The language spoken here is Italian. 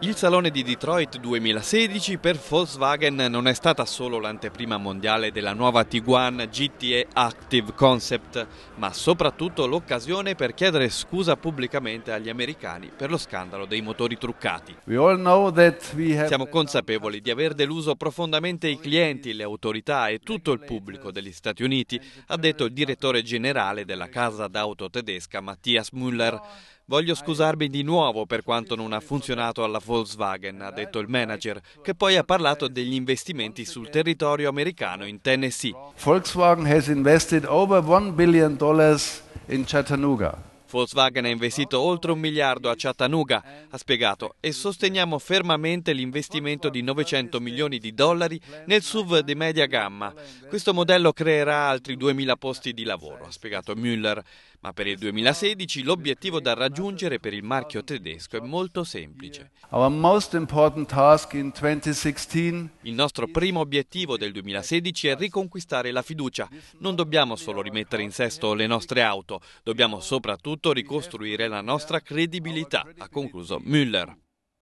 Il Salone di Detroit 2016 per Volkswagen non è stata solo l'anteprima mondiale della nuova Tiguan GTE Active Concept, ma soprattutto l'occasione per chiedere scusa pubblicamente agli americani per lo scandalo dei motori truccati. Siamo consapevoli di aver deluso profondamente i clienti, le autorità e tutto il pubblico degli Stati Uniti, ha detto il direttore generale della casa d'auto tedesca Matthias Müller. Voglio scusarmi di nuovo per quanto non ha funzionato alla Volkswagen, ha detto il manager, che poi ha parlato degli investimenti sul territorio americano in Tennessee. Volkswagen has invested over 1 billion dollars in Chattanooga. Volkswagen ha investito oltre un miliardo a Chattanooga, ha spiegato, e sosteniamo fermamente l'investimento di 900 milioni di dollari nel SUV di media gamma. Questo modello creerà altri 2000 posti di lavoro, ha spiegato Müller. Ma per il 2016 l'obiettivo da raggiungere per il marchio tedesco è molto semplice. Il nostro primo obiettivo del 2016 è riconquistare la fiducia. Non dobbiamo solo rimettere in sesto le nostre auto, dobbiamo soprattutto ricostruire la nostra credibilità, ha concluso Müller.